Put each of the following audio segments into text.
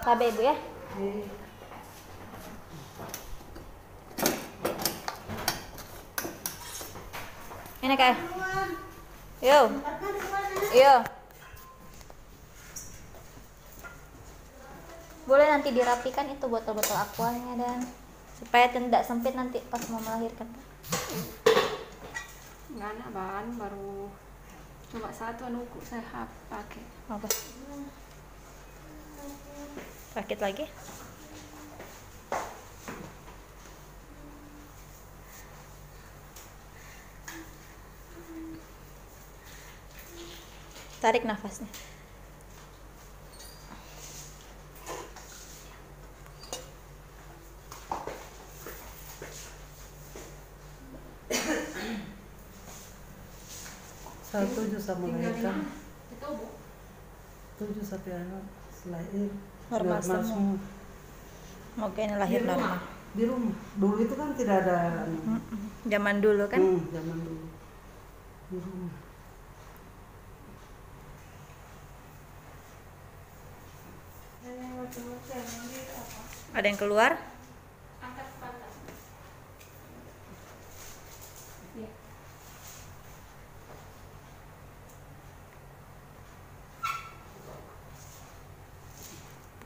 KB ibu ya? Ini kayak. Yo. Yo. Boleh nanti dirapikan itu botol-botol akuanya dan supaya tidak sempit nanti pas mau melahirkan. Enggak bahan baru cuma satu anuku saya pakai. Apa? Sakit lagi? Tarik nafasnya. Saya setuju sama mereka. Itu bu. Setuju sampai anak lahir. Normal semua. Semoga ini lahir normal. Di rumah. Dulu itu kan tidak ada. Zaman dulu kan? Hmm, zaman dulu. Di rumah. Ada yang keluar?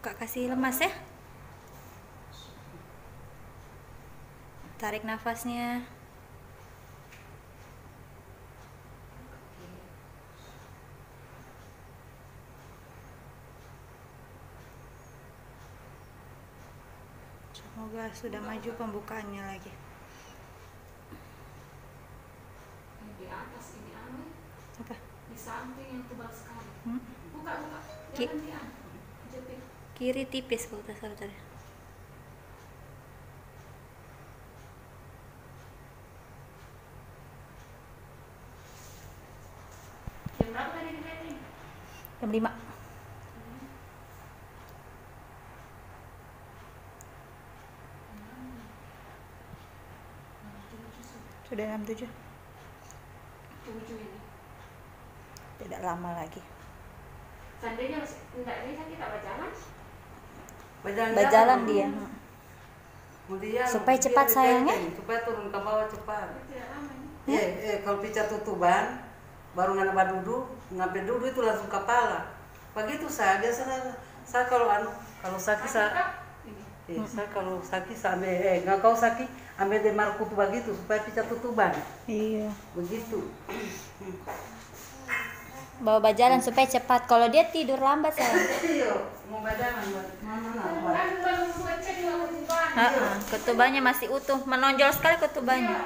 Buka kasih lemas ya. Tarik nafasnya. Semoga sudah maju pembukaannya lagi. Di atas ini anu Apa? di samping yang tebal sekali. Hmm? Buka buka. Ki- Jangan di anu. Jepit. Kiri tipis kalau tak salah tadi. Jam berapa tadi? Jam 5. Sudah jam 7. Tujuh ini. Tidak lama lagi. Seandainya masih enggak bisa kita berjalan. Berjalan dia. Kemudian Supaya cepat sayangnya. Supaya turun ke bawah cepat. Ini. Eh, eh, kalau pica tutuban, baru ngana badudu, ngambil dudu itu langsung kepala. Begitu saya biasa saya kalau anu kalau sakit saya eh, saya kalau sakit saya ambil eh nggak kau sakit ambil demar kutu begitu supaya pica tutuban. Iya. Begitu. Bawa berjalan supaya cepat. Kalau dia tidur lambat saya. Iya, mau mana. Ketubannya masih utuh, menonjol sekali ketubannya.